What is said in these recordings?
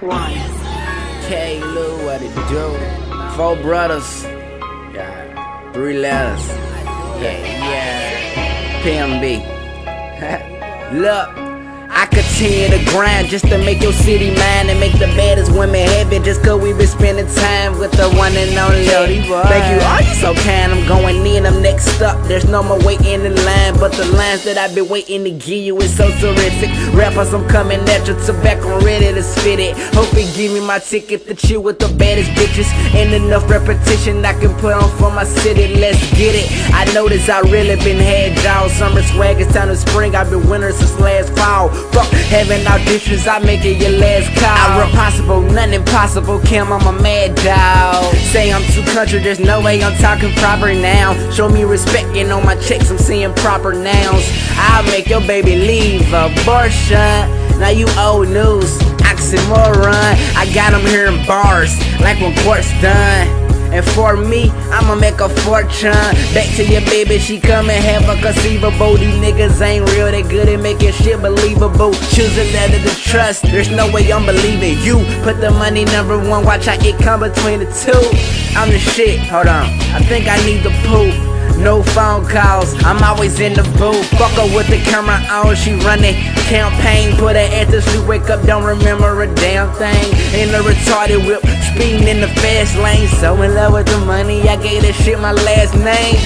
one. K Lou, what it do? Four brothers. Yeah. Three letters. Yeah, yeah. PMB. Look. I continue to grind just to make your city mine and make the baddest women heavy just cause we been spending time with the one and only. Thank you, oh you so kind, I'm going in, I'm next up. There's no more waiting in line, but the lines that I've been waiting to give you is so terrific. Rappers, I'm coming at you, tobacco ready to spit it. Hope you give me my ticket to chill with the baddest bitches. Ain't enough repetition I can put on for my city, let's get it. I notice I really been had y'all. Summer swag, it's time to spring, I've been winter since last fall. Fuck having auditions, I make it your last call. I run possible, nothing impossible. Kim, I'm a mad dog. Say I'm too country, there's no way I'm talking proper now. Show me respect, and on my checks, I'm seeing proper nouns. I'll make your baby leave abortion. Now you old news, oxymoron. I got them hearing bars, like when court's done. And for me, I'ma make a fortune. Back to your baby, she come and have a conceivable. These niggas ain't real, they good at making shit believable. Choosing that to trust, there's no way I'm believing you. Put the money number one, watch how it come between the two. I'm the shit, hold on, I think I need the poop. No phone calls, I'm always in the booth. Fuck her with the camera on, she running campaign. Put her sleep, wake up, don't remember a damn thing. In a retarded whip, speeding in the fast lane. So in love with the money, I gave that shit my last name.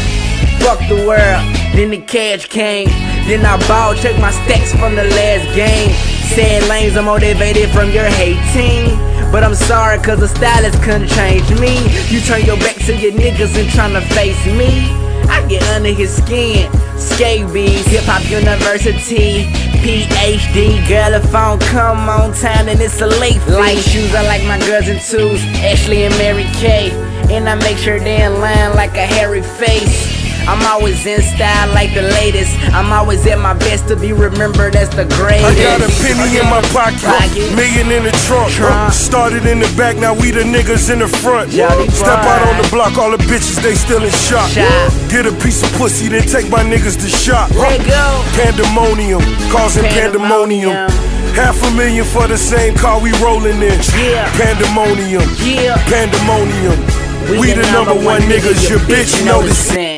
Fuck the world, then the cash came. Then I ball, check my stacks from the last game. Sad lanes, I'm motivated from your hating. But I'm sorry, cause the stylist couldn't change me. You turn your back to your niggas and tryna face me. I get under his skin. Skate Scabies, Hip Hop University, PhD. Girl, if I don't come on time, then it's a late fee. Like shoes, I like my girls in twos, Ashley and Mary Kay. And I make sure they in line like a hairy face. I'm always in style like the latest. I'm always at my best to be remembered as the greatest. I got a penny in my pocket, pocket. million in the trunk. trunk. Started in the back, now we the niggas in the front. Step out on the block, all the bitches they still in shock. Get a piece of pussy, then take my niggas to shop. Let go. Pandemonium, causing pandemonium. pandemonium. Half a million for the same car we rolling in. Yeah. Pandemonium. Yeah. Pandemonium. We, we the, the number, number one niggas, your bitch noticing.